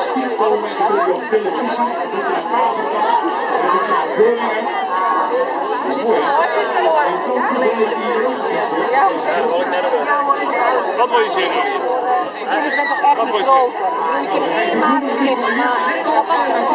speedbomen en dan doe je op televisie dan doe je naar Papendal en dan doe je naar Birmingham. Dat is mooi, hè? En je kan hier ook gefietst, Wat wil je zien? Jullie bent toch echt een grote. Ik heb een.